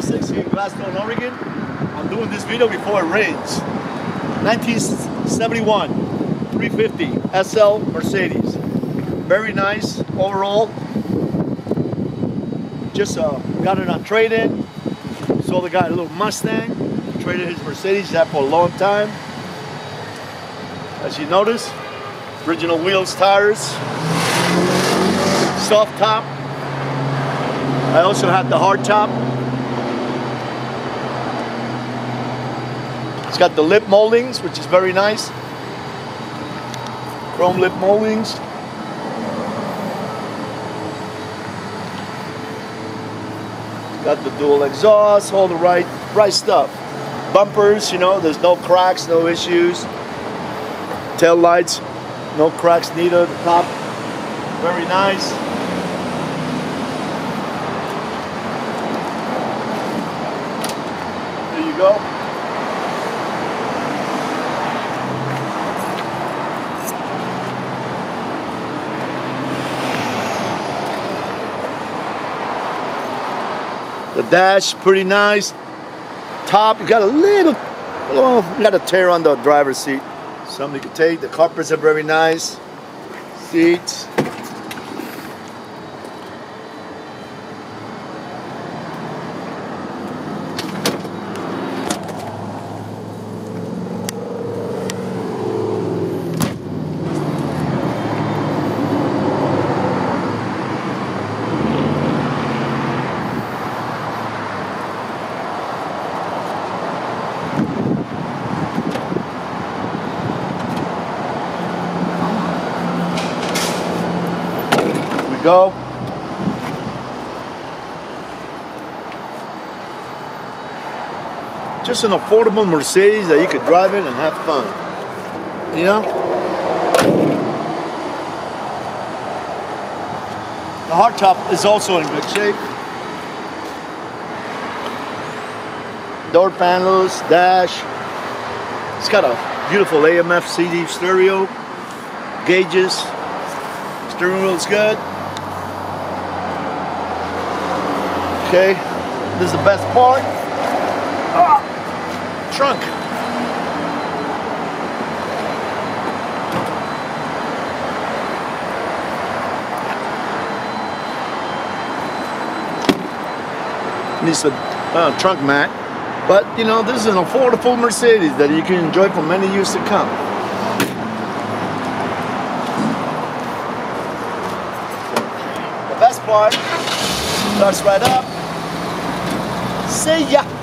Diagnostics here in Gladstone, Oregon. I'm doing this video before it rains. 1971 350 SL Mercedes. Very nice overall. Just uh, got it on trade-in. Saw the guy a little Mustang. Traded his Mercedes. Had for a long time. As you notice, original wheels, tires, soft top. I also had the hard top. It's got the lip moldings, which is very nice. Chrome lip moldings. Got the dual exhaust, all the right, right stuff. Bumpers, you know, there's no cracks, no issues. Tail lights, no cracks neither. The top, very nice. There you go. The dash, pretty nice. Top, you got a little, oh, got a tear on the driver's seat. Something you can take. The carpets are very nice. Seats. Go. Just an affordable Mercedes that you could drive in and have fun. You know? The hardtop is also in good shape. Door panels, dash. It's got a beautiful AM/FM CD stereo, gauges, steering wheel is good. Okay, this is the best part. Ah, trunk. Needs a uh, trunk mat, but you know this is an affordable Mercedes that you can enjoy for many years to come. The best part starts right up. See ya.